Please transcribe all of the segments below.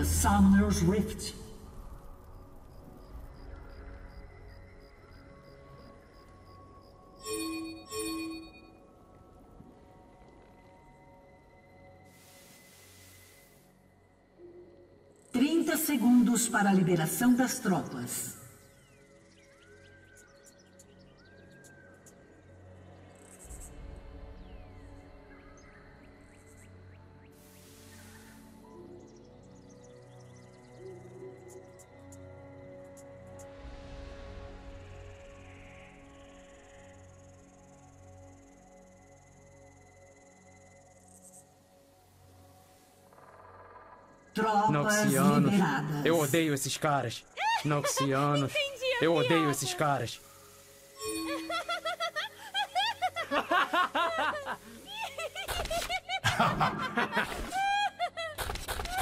a Summoner's Rift. Trinta segundos para a liberação das tropas. Noxianos. liberadas. Eu odeio esses caras. Noxianos. Entendi Eu odeio piada. esses caras.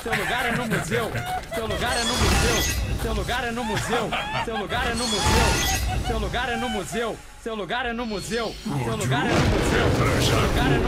Seu lugar é no museu. Seu lugar é no museu. Seu lugar é no museu. Seu lugar é no museu. Seu lugar é no museu. Seu lugar é no museu. Seu lugar é no museu. Seu lugar é no museu.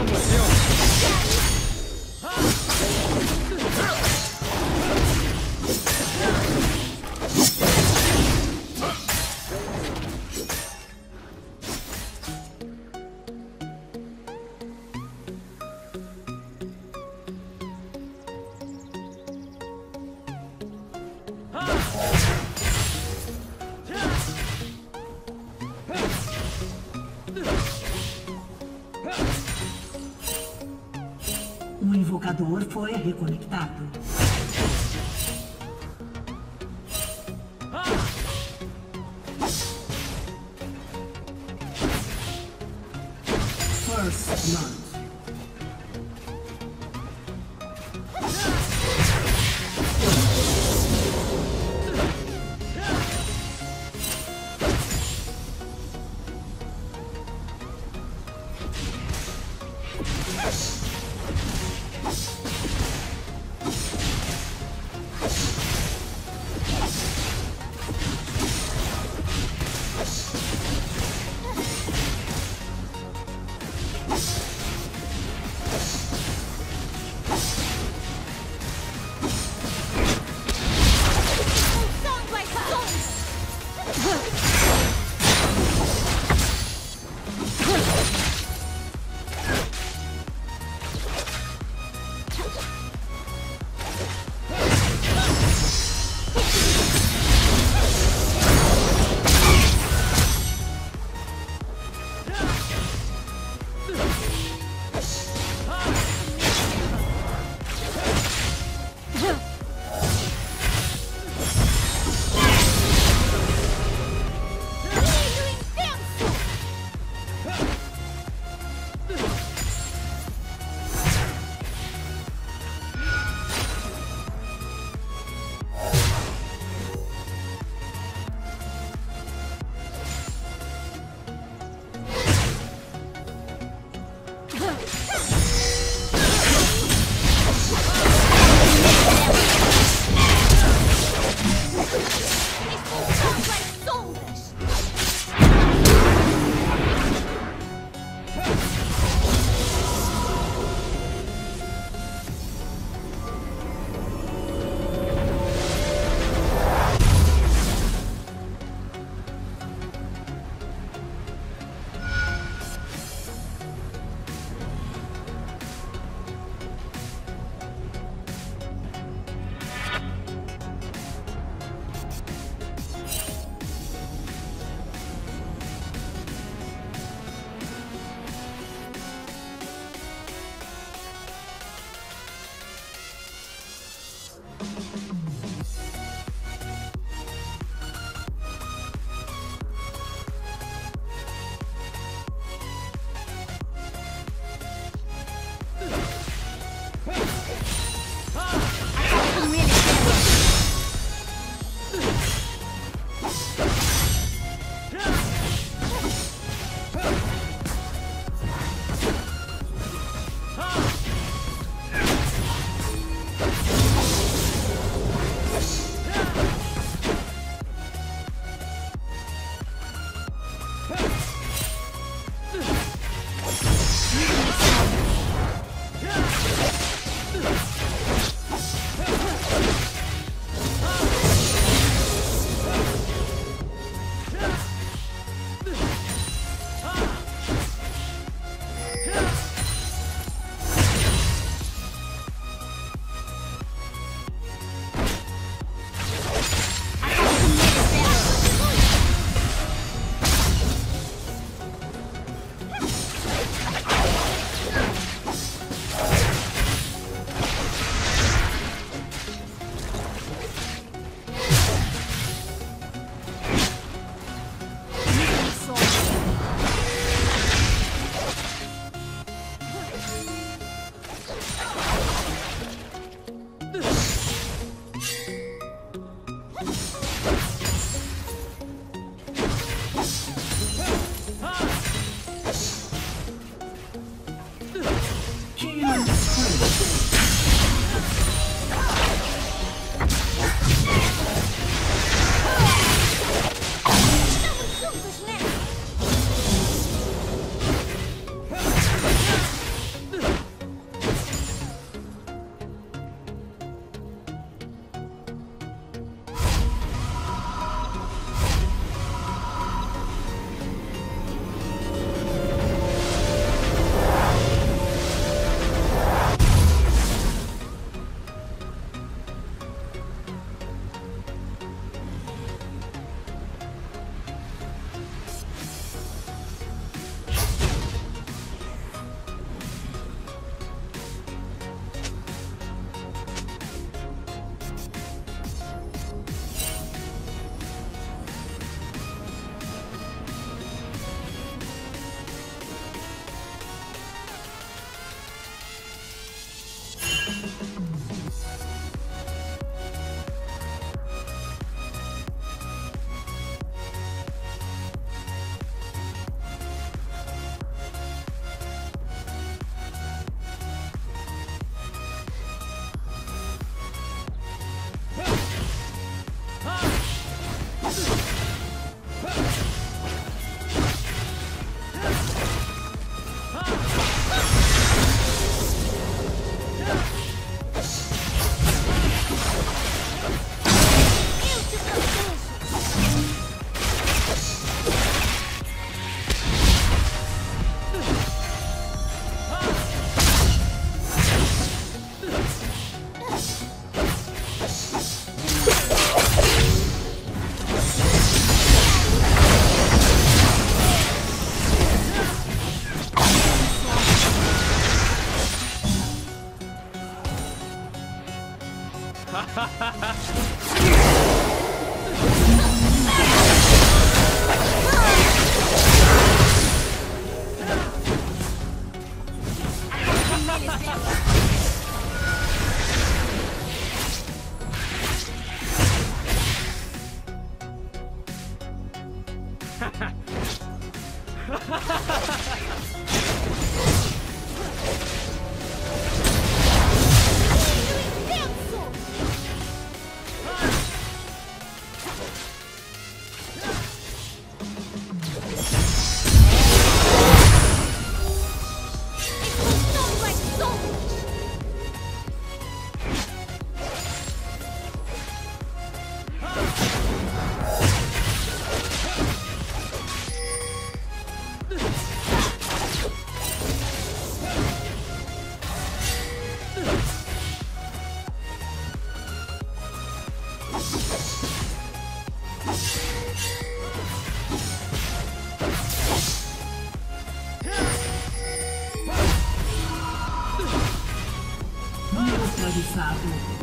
Neutralizado.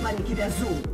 Para a equipe azul.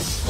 Yes.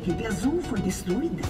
Torre da equipe azul foi destruída.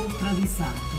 Neutralizado.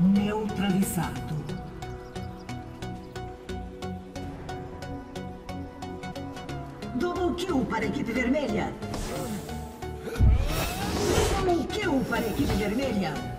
neutralizado. Double kill para a equipe vermelha. Double kill para a equipe vermelha.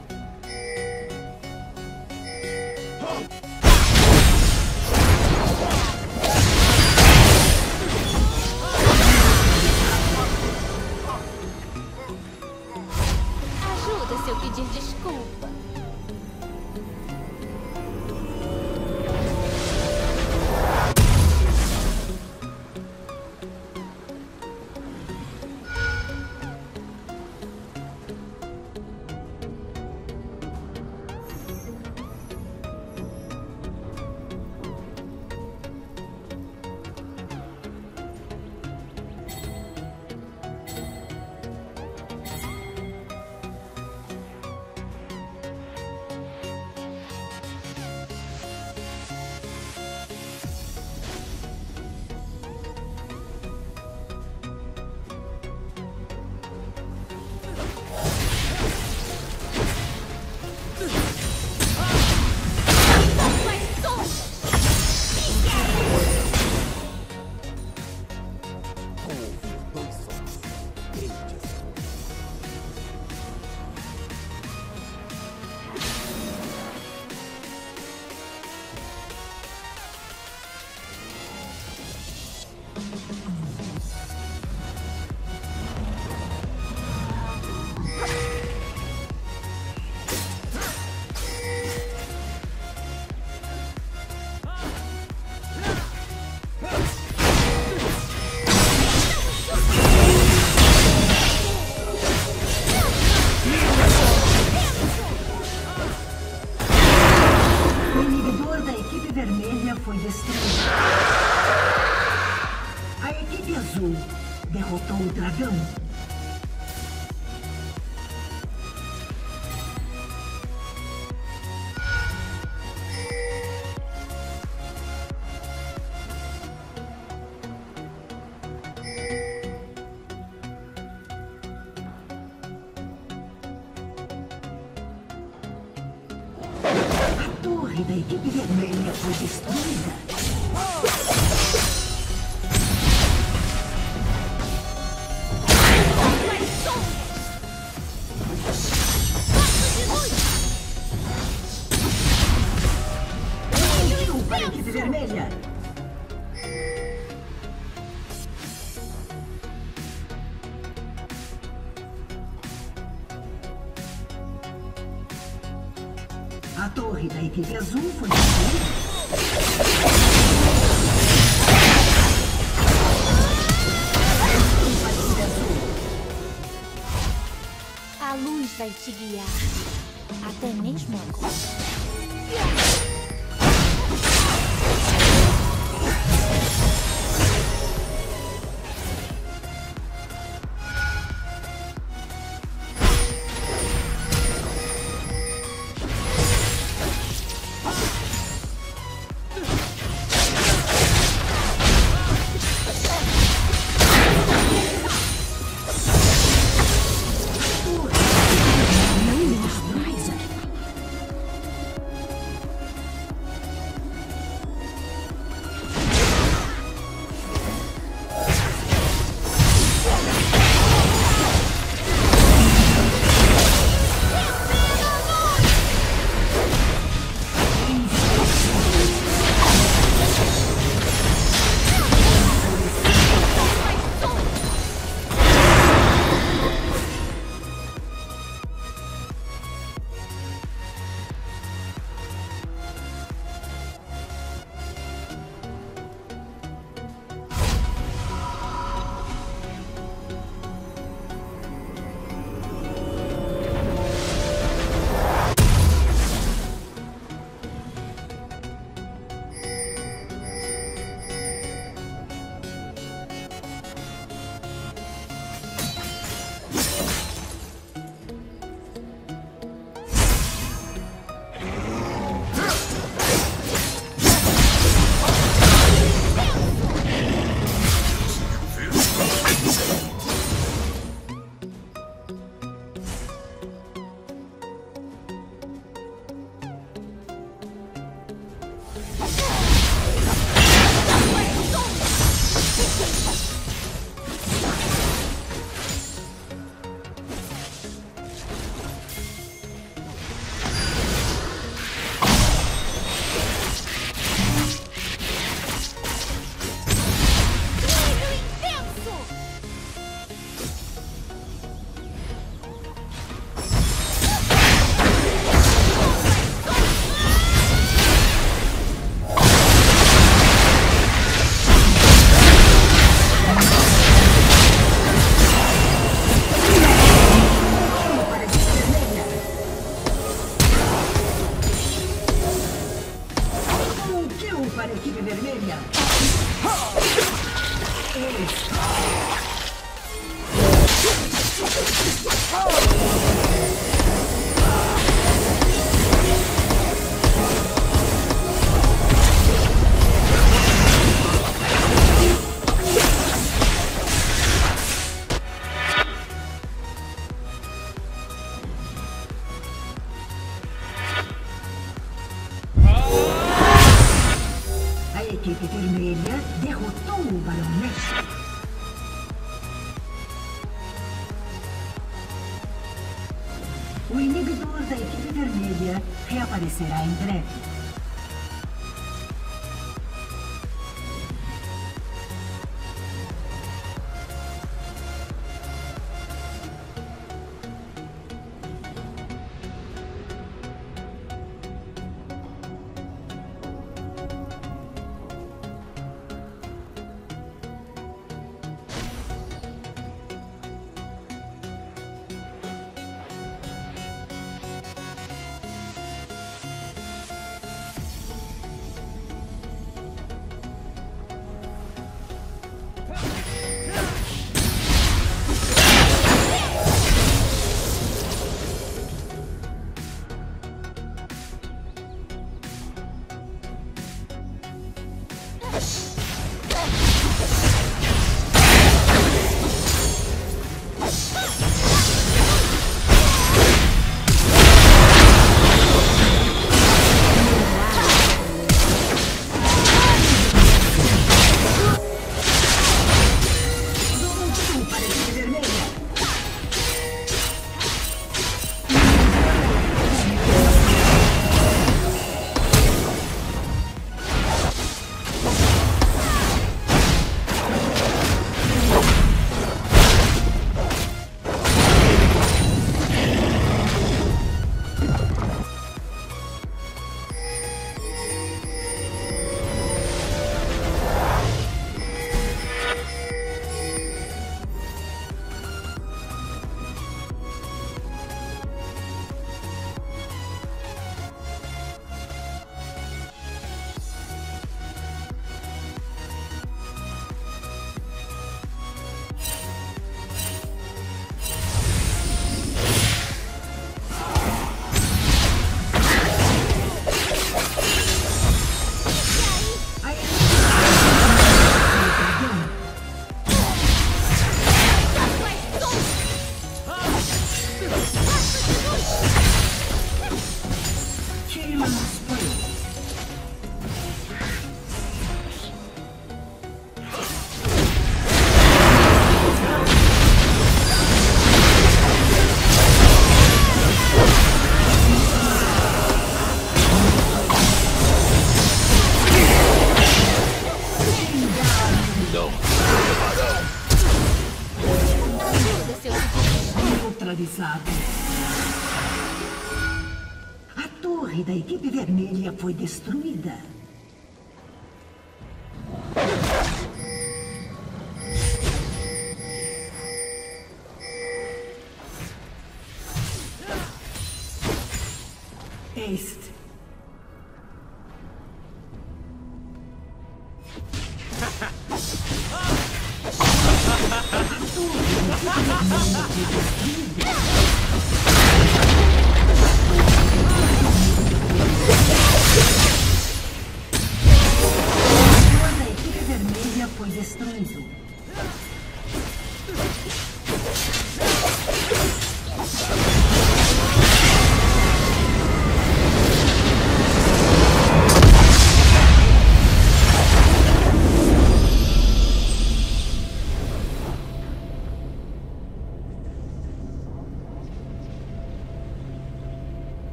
A torre da equipe vermelha foi destruída.